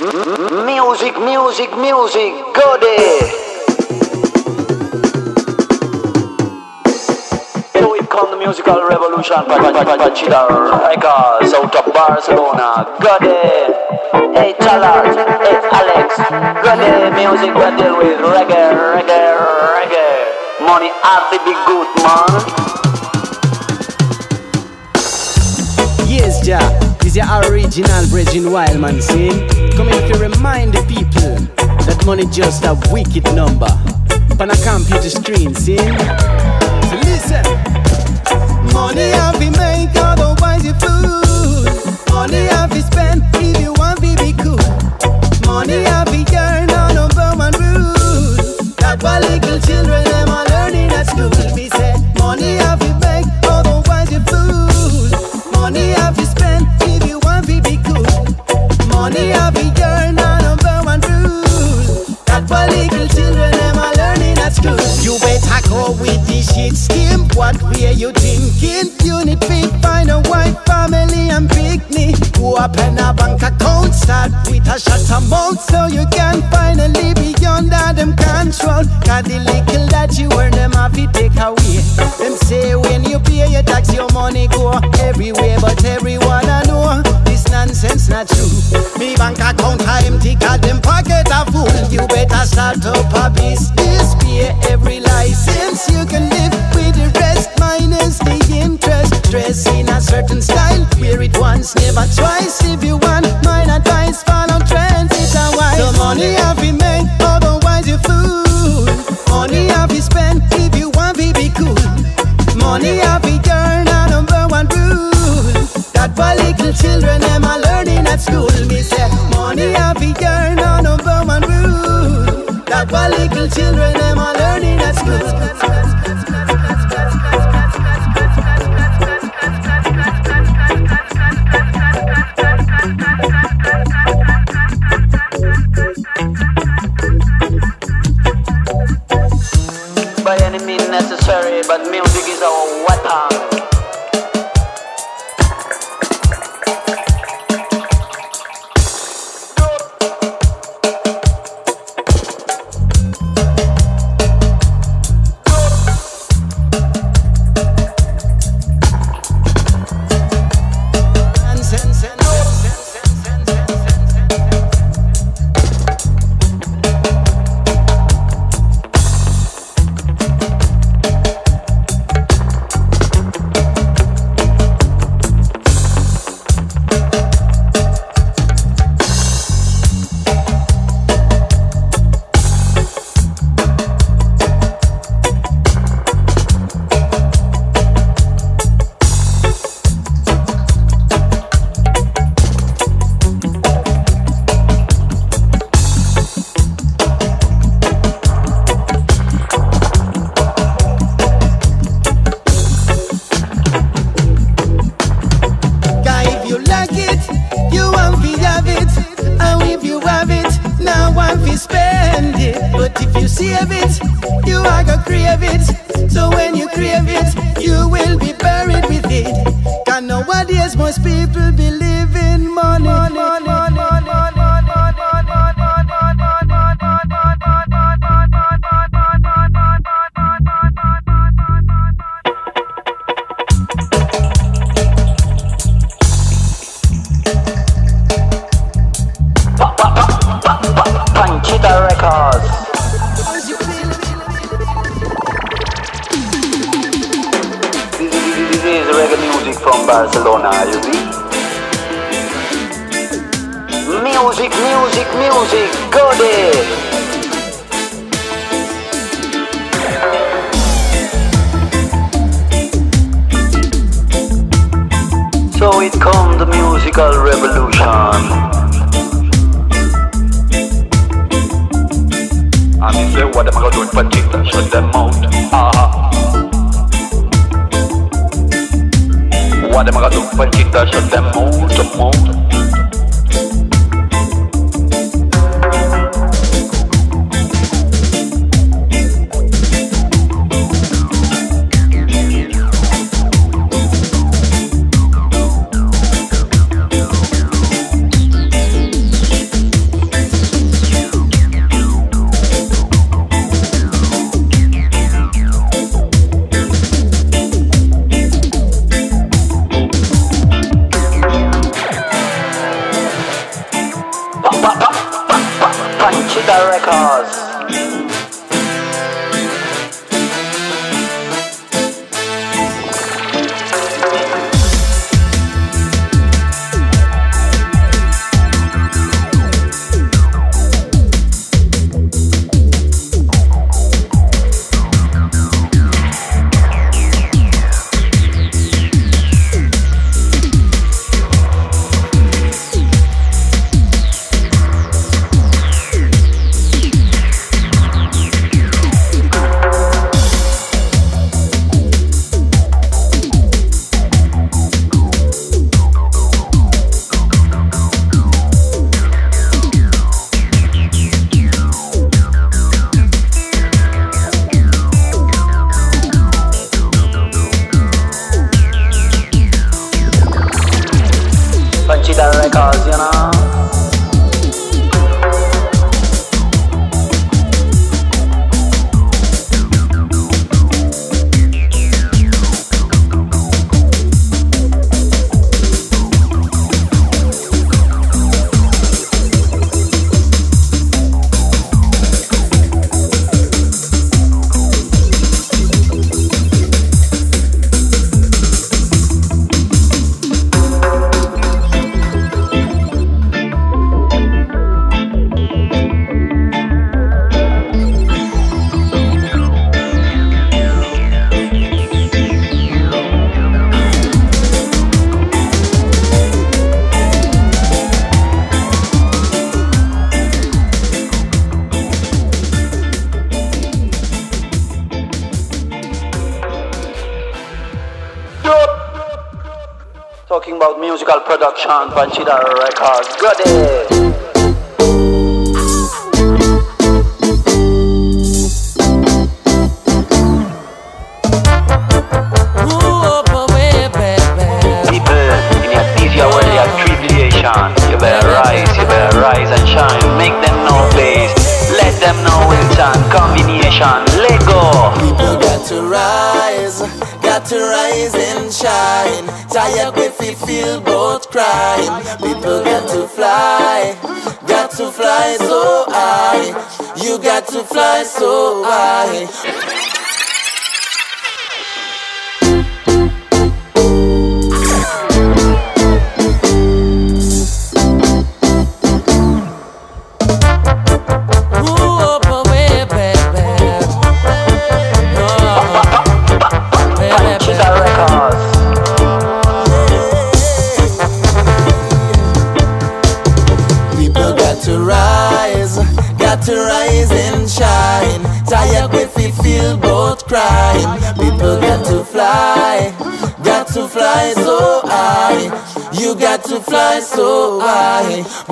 Music, music, music, go there. So it come the musical revolution, Panchita Records out of Barcelona. Go there. Hey Charles, hey Alex, go there. Music we deal with reggae, reggae, reggae. Money have to be good, man. Yes, Ja. Is your original Bridging Wildman scene. Coming to remind the people that money just a wicked number. On a computer screen, see? So listen. Money have to make, otherwise you fool. Money have to spend if you want to be cool. Money have to earn on number one rule. That's why little children them are learning at school. We said money have to make, otherwise you fool. Money have Money have to earn on number one rule. That's why little children them are learning at school. You better go with the shit scheme. What way you thinking? You need to find a wife, family, and picnic. Go up in a bank account, start with a short amount so you can finally be under them control. Cause the little that you earn, them have to take away. Them say when you pay your tax, your money go everywhere, but everyone I know this nonsense not true. Me bank account are empty, cause them pocket are full. You better start up a business, pay every license. You can live with the rest minus the interest. Dress in a certain style, wear it once, never twice. If you want my advice, follow trends, it's a wise. The money have to make, otherwise you fool. Money have to spend if you want to be cool. Money have to earn why little children eh? Musical production, Panchita Records. Good day.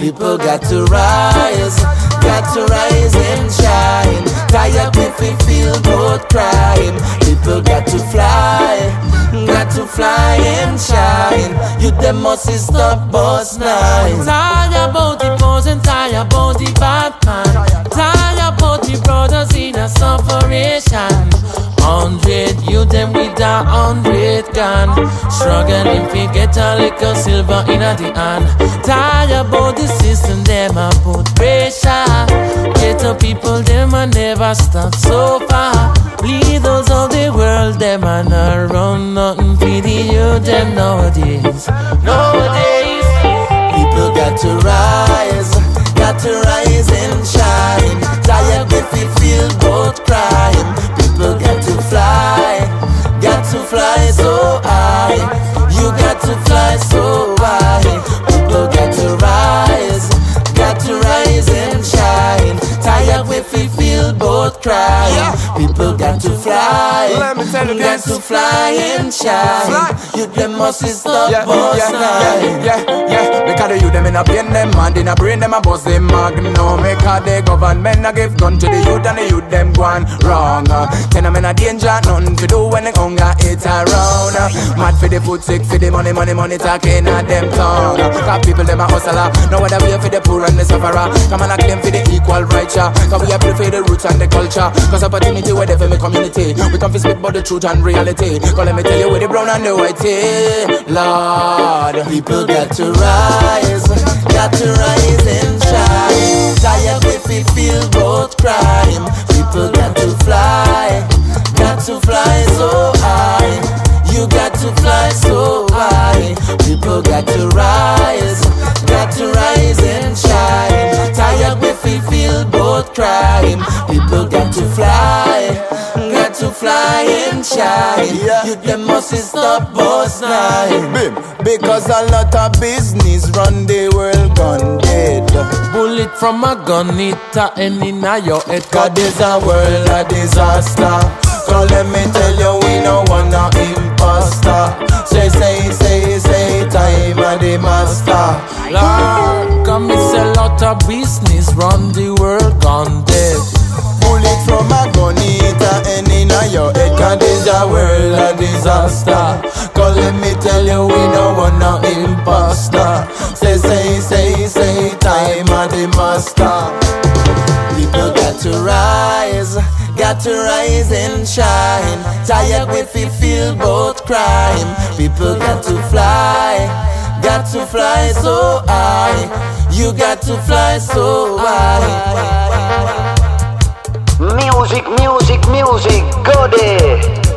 People got to rise, got to rise and shine. Tired if we feel both crying. People got to fly, got to fly and shine. You them must stop boss nine. Struggling to get a little silver in the hand. Tired about the system, them a put pressure. Get the people, them a never stop so far. Leaders of the world, them a not run nothing for the youth, them nowadays. Nowadays. People got to rise, got to rise and shine. Tired if we feel both crying. People got to fly, got to fly so high. You got to fly so both crying. People got to fly, Let me tell you got this. to fly and shine. Fly. You them must stop yeah, yeah, yeah, yeah, yeah. Because the youth them in a pain them and in a brain them a bust them magnum. Because the government a give gun to the youth and the youth them gone wrong. Tell them in a danger, nothing to do when the hunger hit around. Mad for the food, sick for the money, money, money talking at them tongue. Cause people them a hustler, no other way for the poor and the sufferer. Come on, I claim for the equal rights, yeah. Cause we to for the roots and the culture. Cause opportunity where they for me community. We can speak about the truth and reality. Cause let me tell you where the brown and the white is. Lord, people got to rise, got to rise and shine. Tired if we feel both crime. People got to fly, got to fly so high. People got to rise, got to rise and shine. Tired with we feel both crime. People got to fly, got to fly and shine. You them must stop boss nine. Because a lot of business run the world gone dead. Bullet from a gun, it a end in a your head. Cause this a world a disaster. So let me tell you, we no want Say, say, say, say, time a the master. Lord, come it's a lot of business, run the world gone dead. Bullet from a gun, it a end in your head. Cause a world a disaster. Cause let me tell you, we no want no imposter. Say, say, say, say, time a the master. People got to rise, got to rise and shine. Tired with we feel both crime. People got to fly, got to fly so high. You got to fly so high. Music, music, music, go there.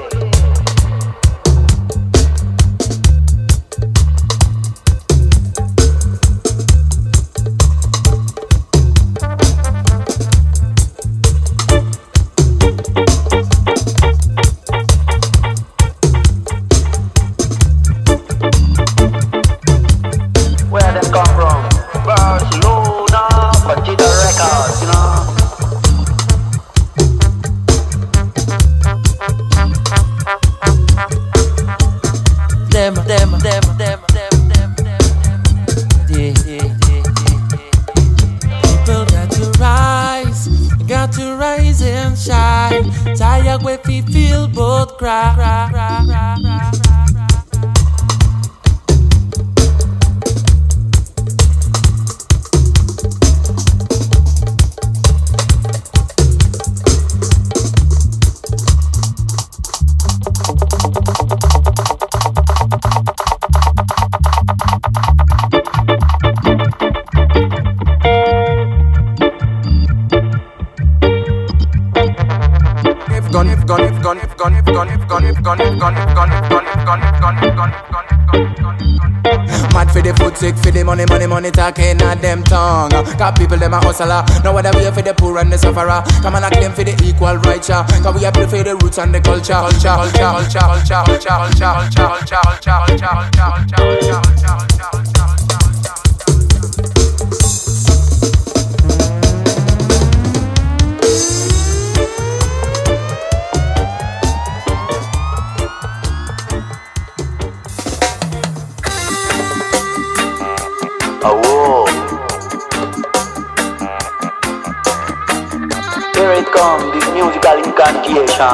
Money, talking at them tongue. Cause people them a hustler. Now what we for the poor and the sufferer. Come I claim for the equal rights. Cause we are for the roots and the culture, culture, culture, culture, culture, culture, culture, culture, culture, culture, culture, culture, culture, So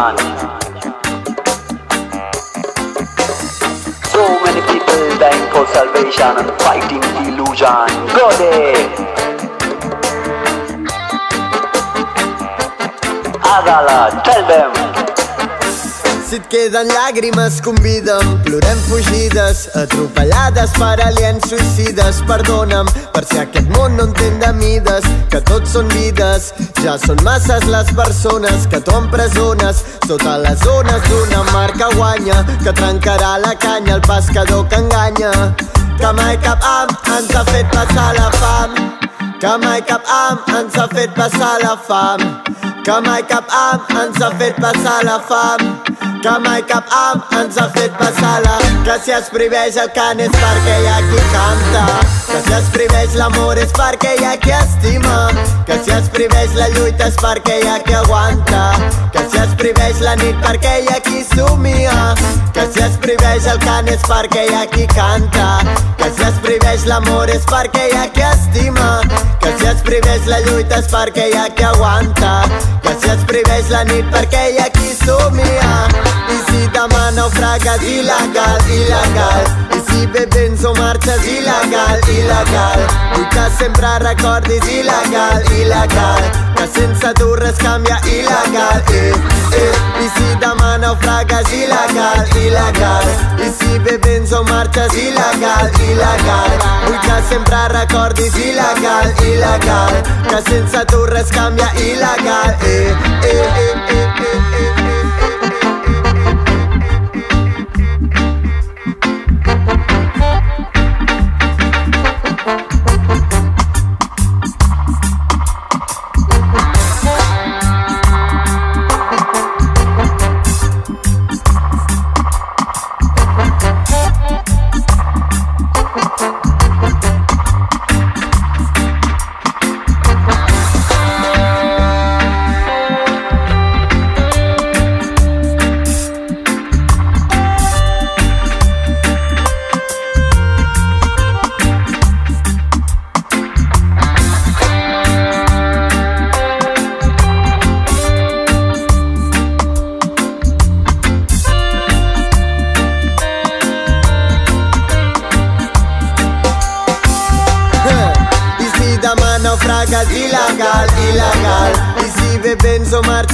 many people dying for salvation and fighting delusion. Go there. Adala, tell them. Si et queden llàgrimes, convida'm. Plorem fugides, atropellades per aliens suïcides. Perdona'm per si aquest món no entén de mides, que tots són vides. Ja són masses les persones que tu empresones sota les ones d'una mar que guanya, que trencarà la canya el pescador que enganya. Que mai cap am ens ha fet passar la fam. Que mai cap am ens ha fet passar la fam. Que mai cap am ens ha fet passar la fam. Que mai cap am ens ha fet passar la... Que si es prohibeix el cant és perquè hi ha qui canta. Que si es prohibeix l'amor és perquè hi ha qui estima. Que si es prohibeix la lluita és perquè hi ha qui aguanta. Que si es prohibeix la nit perquè hi ha qui somia. Que si es prohibeix el cant és perquè hi ha qui canta. Que si es prohibeix l'amor és perquè hi ha qui estima. Que si es prohibeix la lluita és perquè hi ha qui aguanta. Que si es prohibeix la nit perquè hi ha qui somia. I si demà naufragues il·legal, il·legal. I si bebents o marxes il·legal, il·legal. Vull sempre recordis il·legal, il·legal. Que sense tu res canvia il·legal, eh, eh. I si demà naufragues il·legal, il·legal. I si bebents o marxes il·legal, il·legal. Vull que sempre recordis il·legal, il·legal. Que sense tu res canvia il·legal, eh, eh, eh, eh, eh, eh.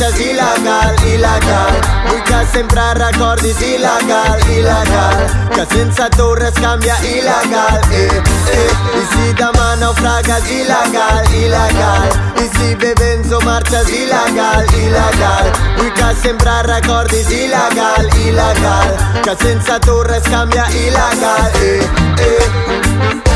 Busques il·legal, il·legal Vull que sempre recordis il·legal, il·legal Que sense tu res canvia il·legal, eh, eh I si demà naufragues, il·legal, il·legal I si bevens o marxes, il·legal, il·legal Vull que sempre recordis il·legal, il·legal Que sense tu res canvia il·legal, eh, eh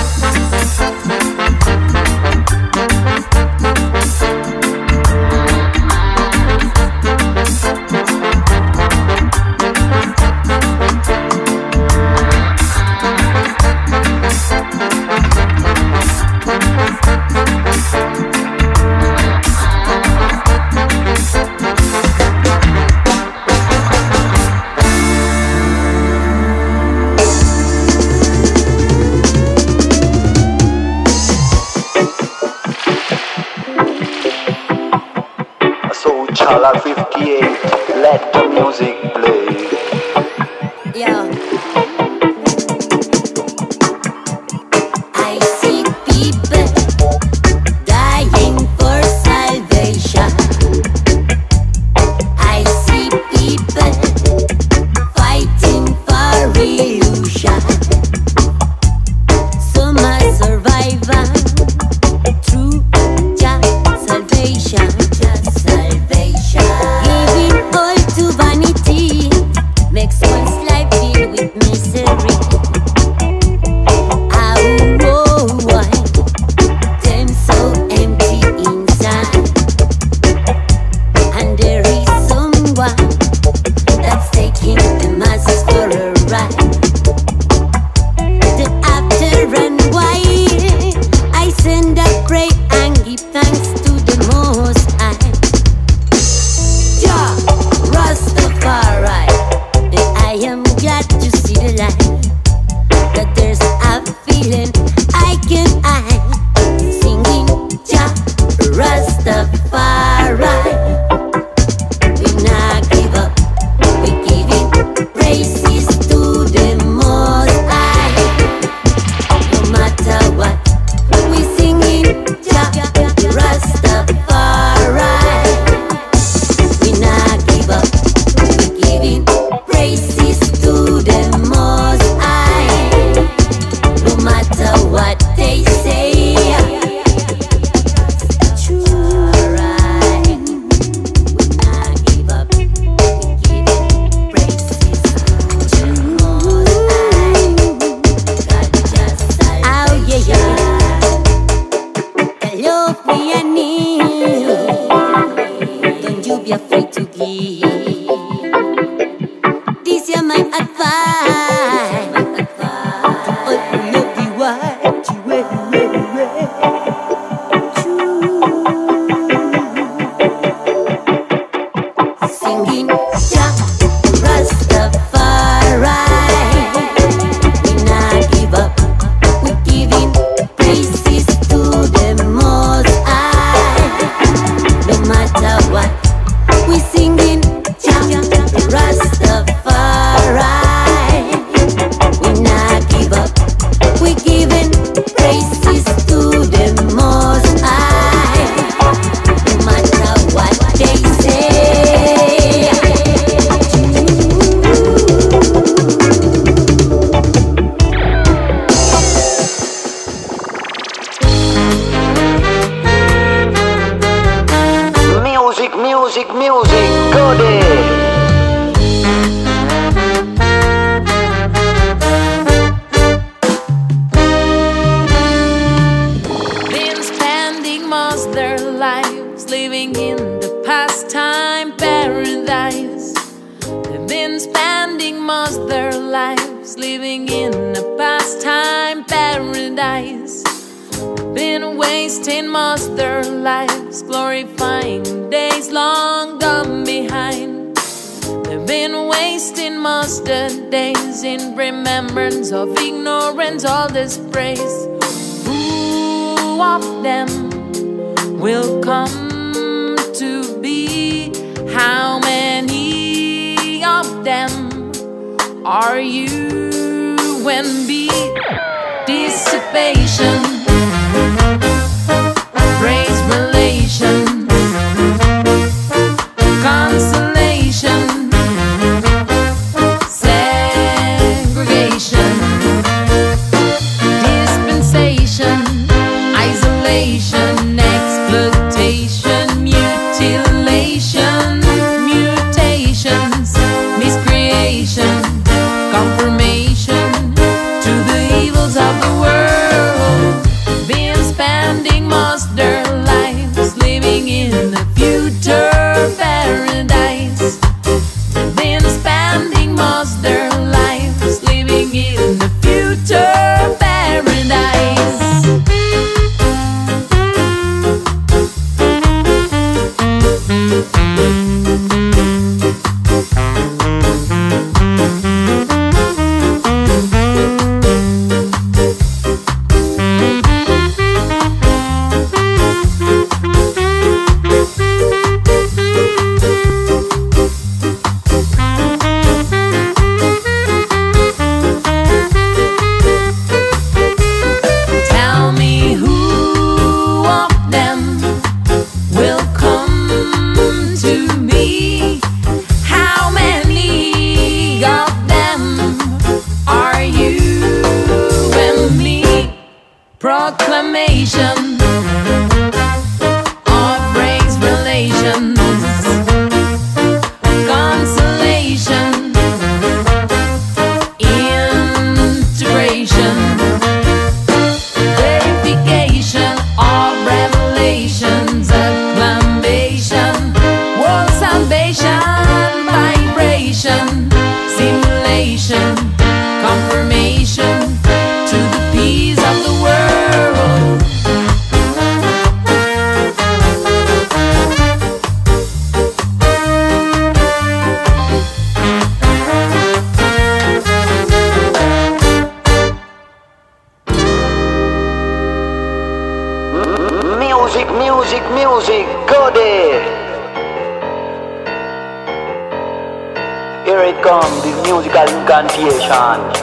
sensation.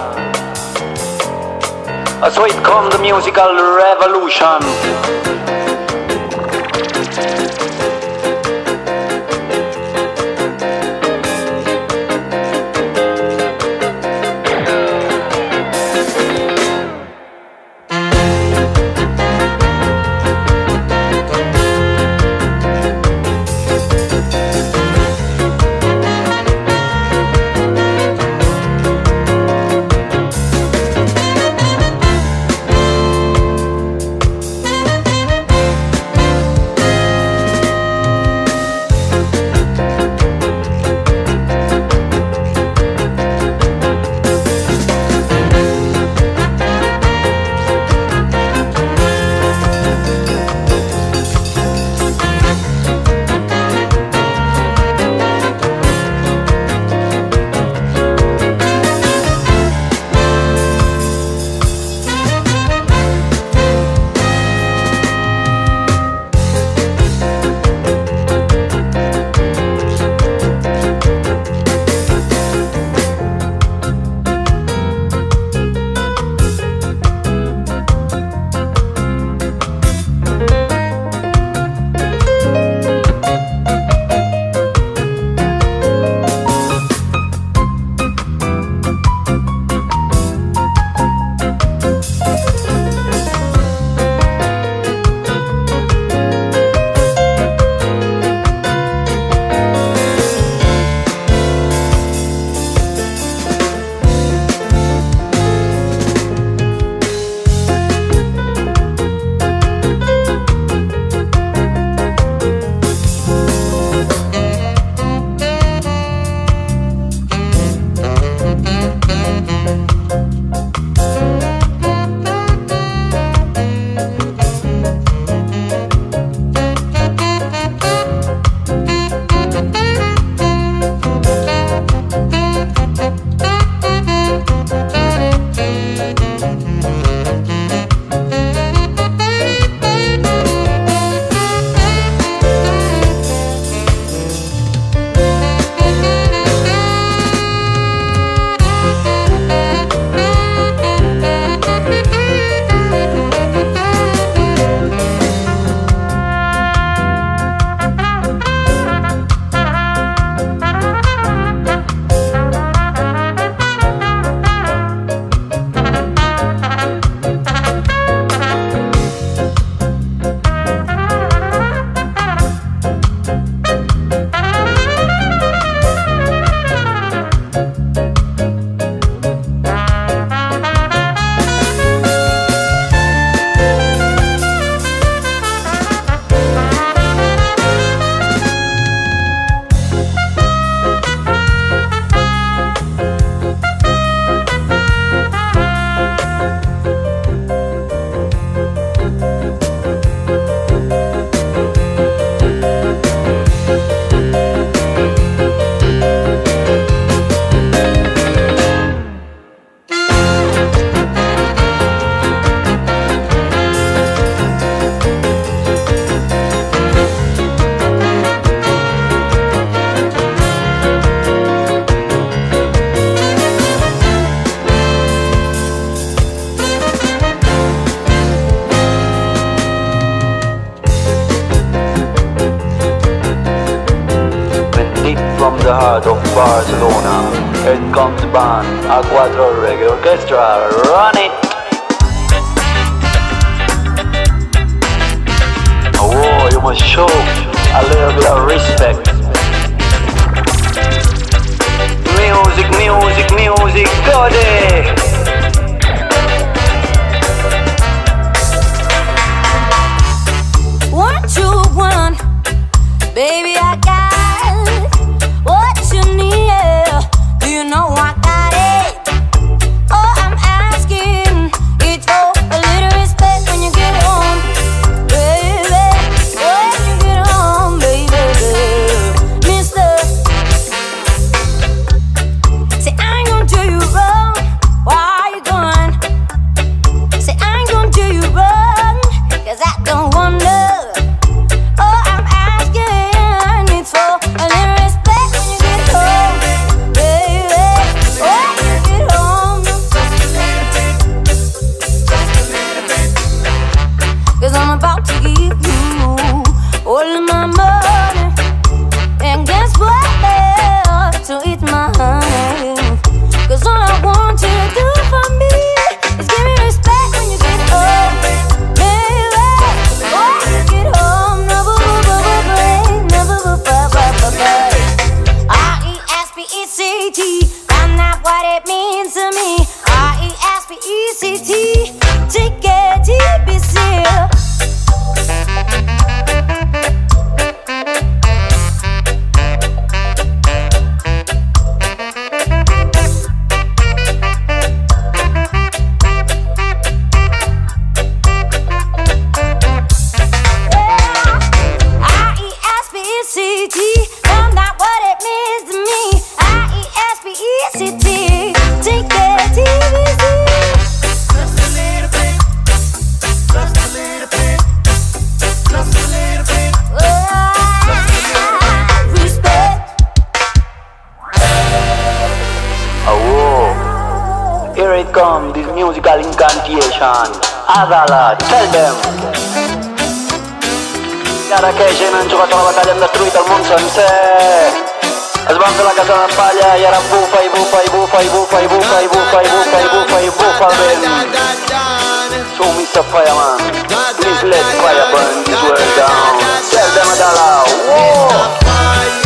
So it comes the musical revolution. ciudad of Barcelona. It comes band a cuatro reggae orchestra. Run it. Oh, you must show a little bit of respect. Music, music, music, go there. One, two, one, baby. I Nation. Adala, tell them. I ara que gent han jugat a la batalla, han destruït el món sencer. Es van fer la casa falla i ara bufa i bufa i bufa i bufa i bufa i bufa i bufa i bufa i bufa el vent. Show me the fireman. Please let fire burn this world down. Tell them Adala. Whoa!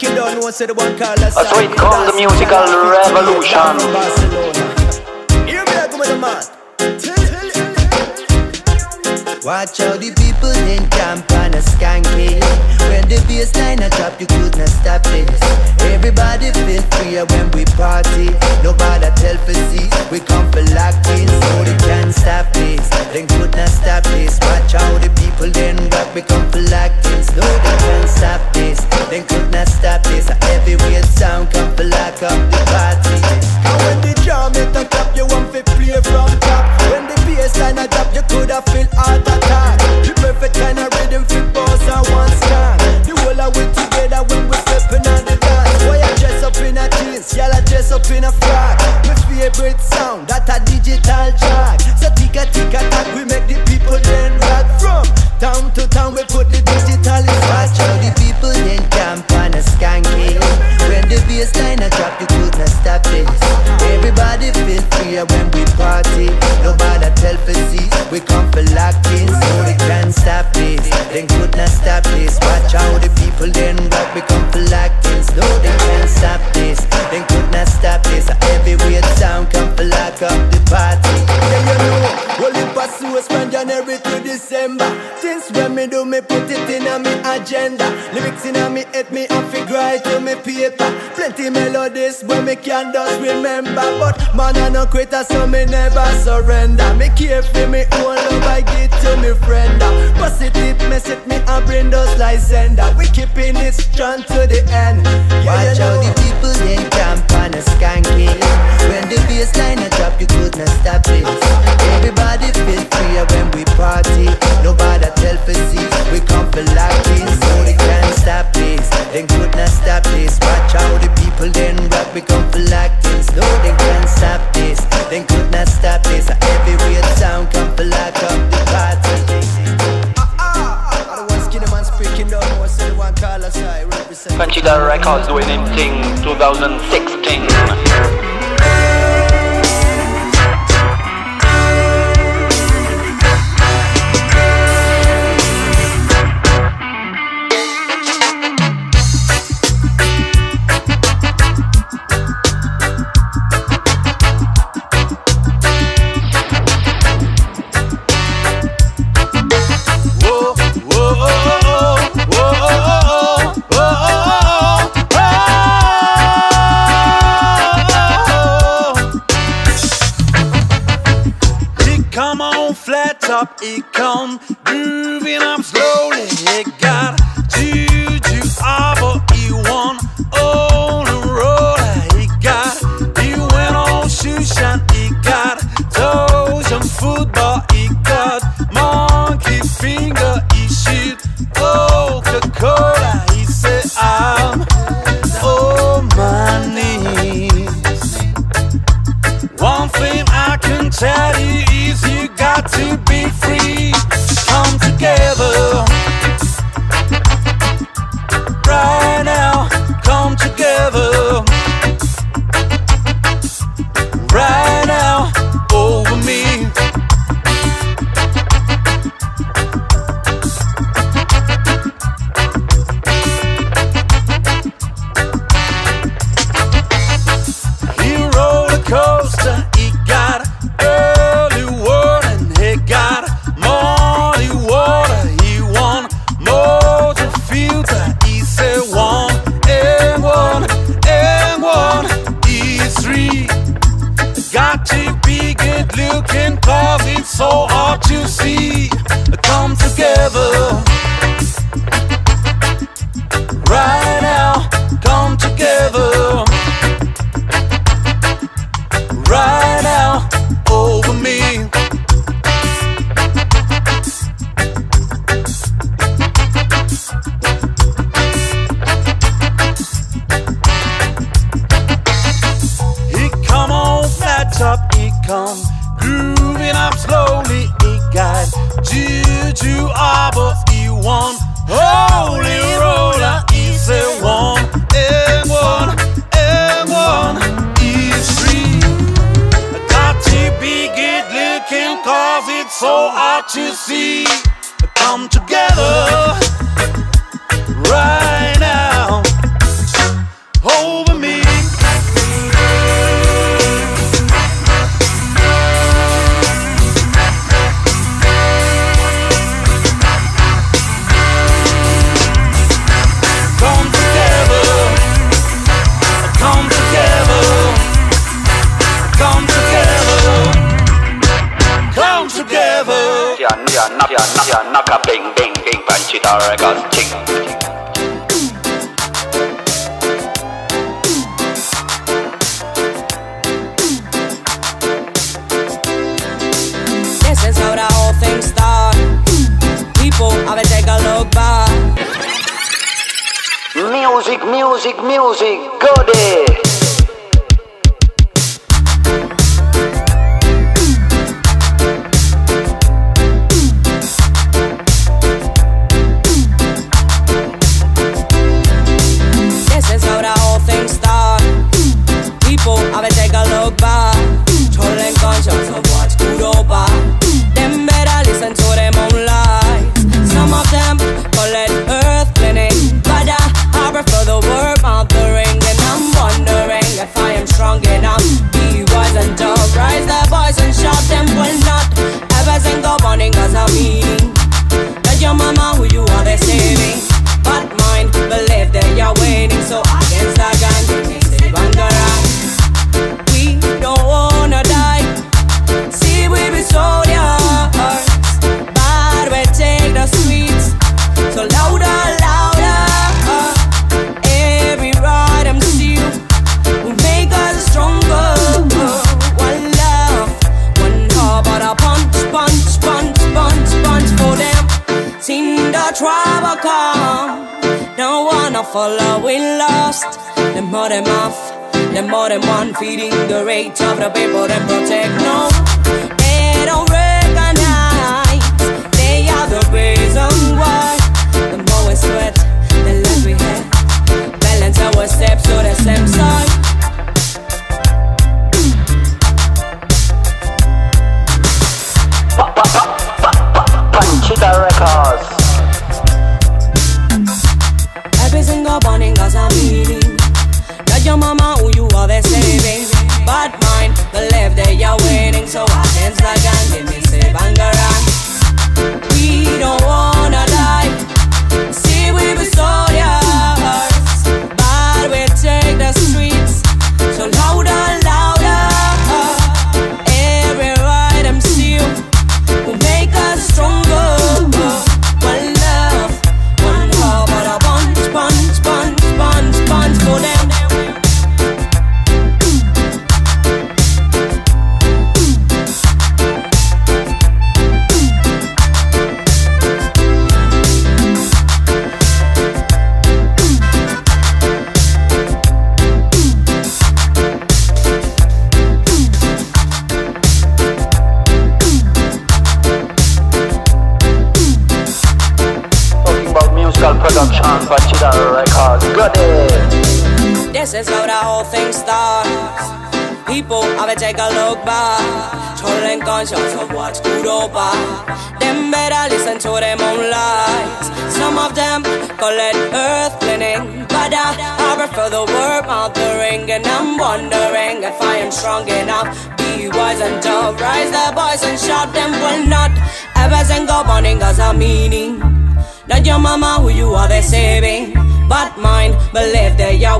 Make you don't know, the one call us. Call the musical revolution. Watch how the people then camp on a skanky When the bassline a drop, you could not stop it Everybody feel free when we party. Nobody tell for see, we come for locking So they can't stop this, then could not stop this. Watch how the people then rock, we come for locking No, they can't stop this, then could not stop this. Every weird sound come for lock up the party. And when the drum hit a clap, you want to play from talk. The perfect kind of rhythm fit boss and one scan. The whole of we together when we stepping on the dance. Boy, I dress up in a jeans, y'all I dress up in a frock. My favorite sound, that a digital track. So ticka ticka tack, we make the people then rock from town to town. We put the digital in Watch how the people then camp on a skanky. When the bassline a drop, you could not stop this. Everybody feel free when We come for lock-in, so they can't stop this. They could not stop this. Watch how the people then rock. We come for lock-in, no they can't stop this. They could not stop this. A heavyweight sound come for lock up the party. Yeah, you know, well, if I so from January to December. Since when me do me put it in a me agenda. Paper. Plenty melodies when me can just remember. But man, I no quitter, so me never surrender. Me care for me own love, I get to me friend. Positive message me and bring those like sender. We keeping it strong to the end. Yeah, Watch you how the people then camp on a skanky. When the bassline a drop, you could not stop it. Records him thing 2016.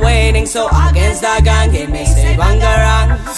waiting so against the gang. Give me say bangarang.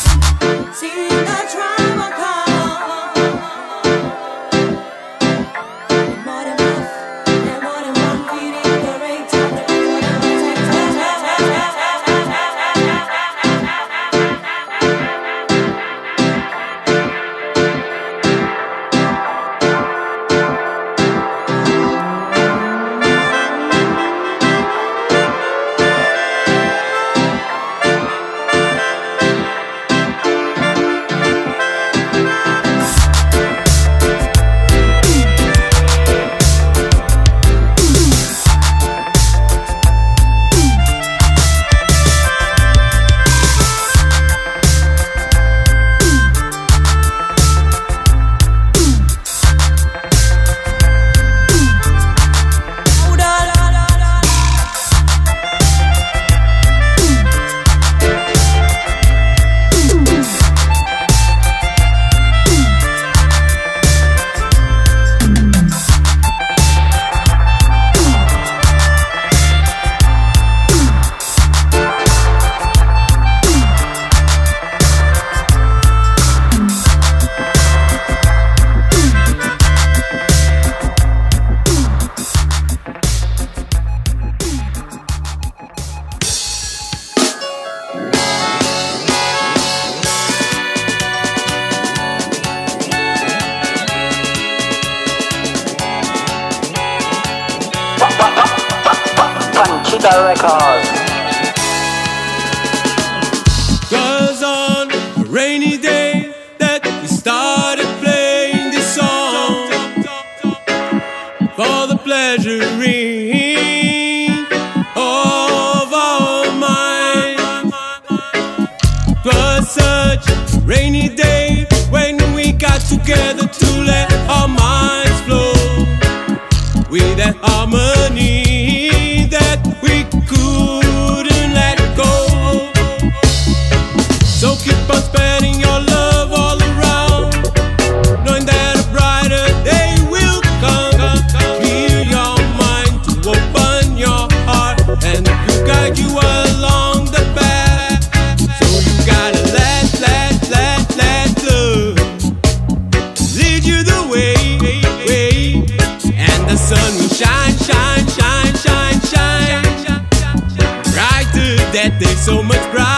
That day so much brighter.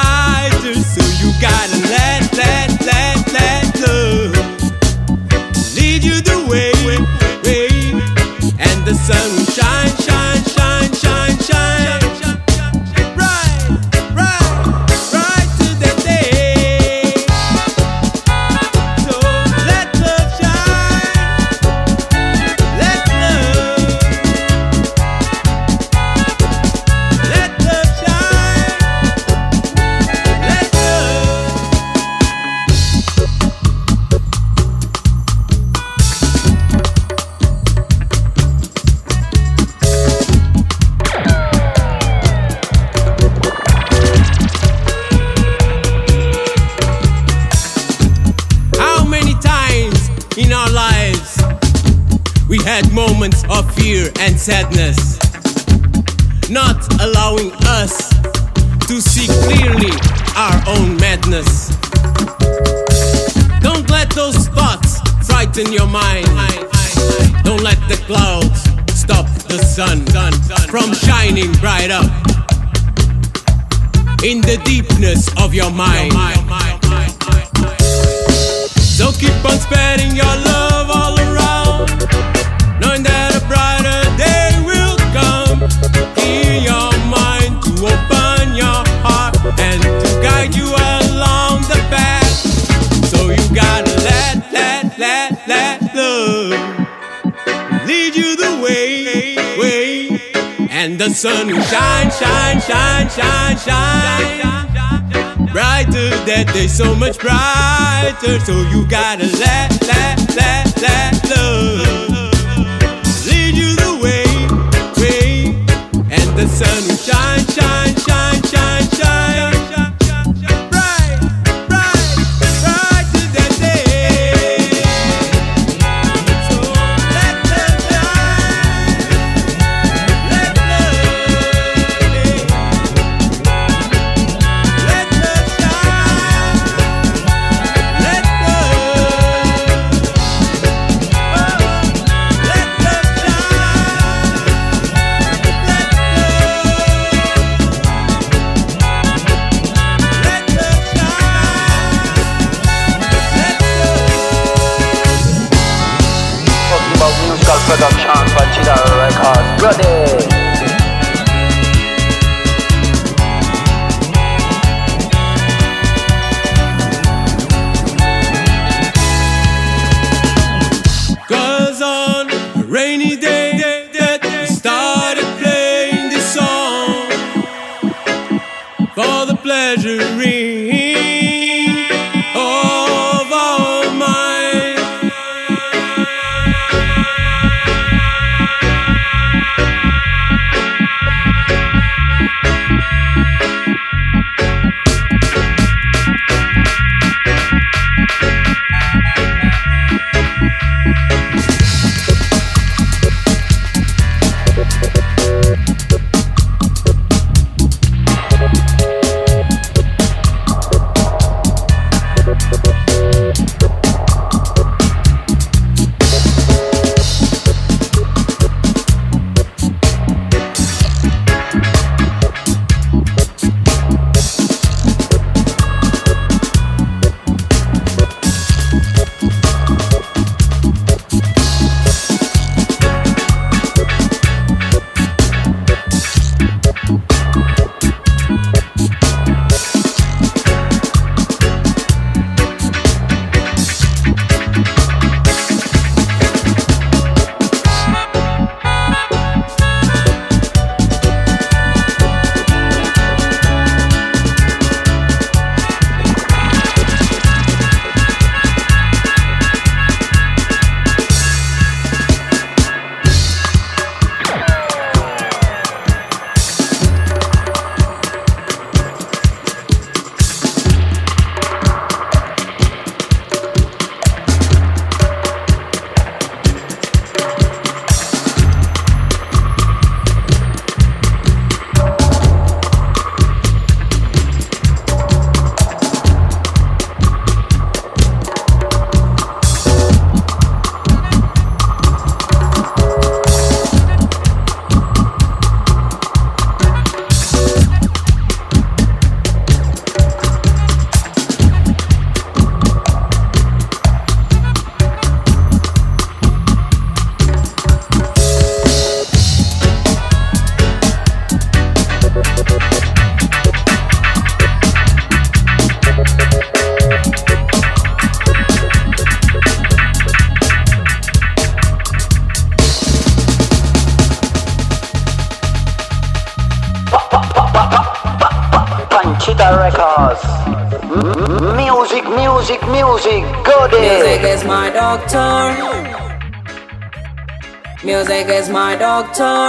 is my doctor.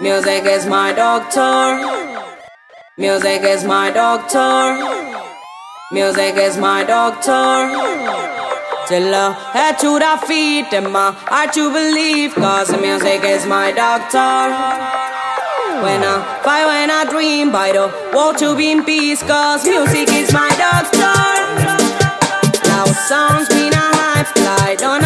Music is my doctor. Music is my doctor. Music is my doctor. Till I head to the feet and my heart to believe Cause the music is my doctor When I fight, when I dream By the wall to be in peace Cause music is my doctor Now songs mean a hype Fly down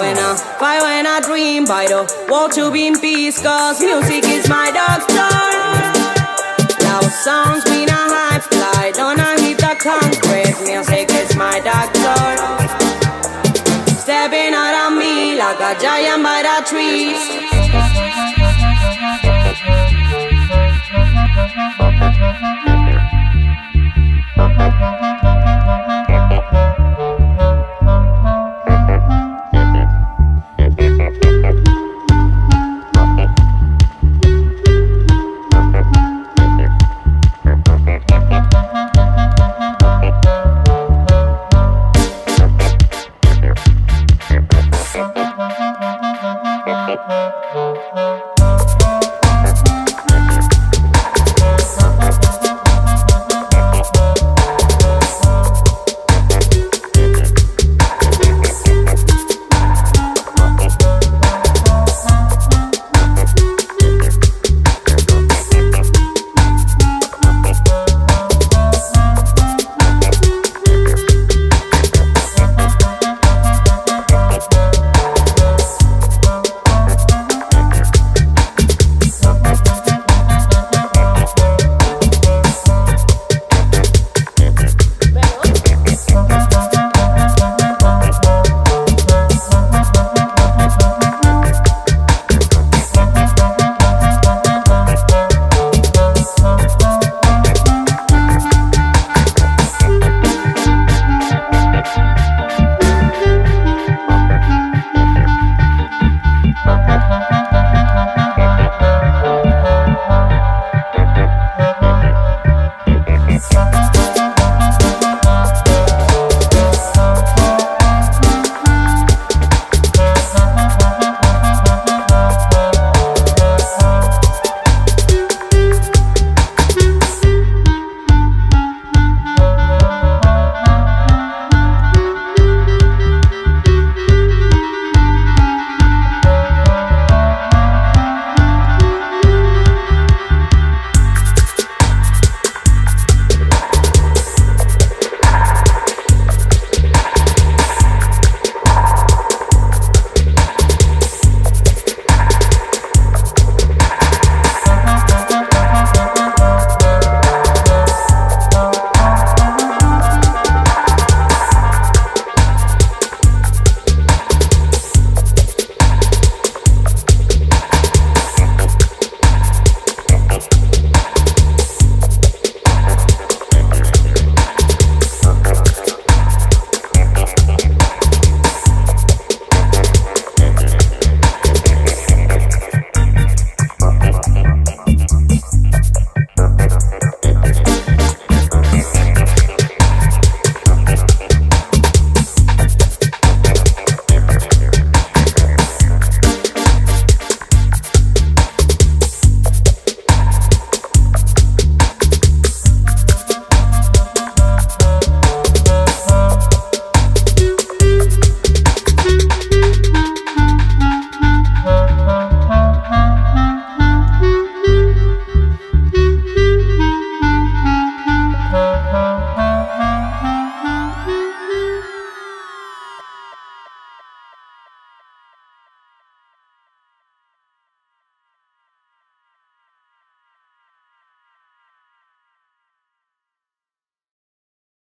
when I fly, when I dream, by the wall to be in peace, cause music is my dog's tongue. Loud sounds, mean not hype, fly, don't I hit the concrete, music is my doctor. Stepping out of me like a giant by the trees.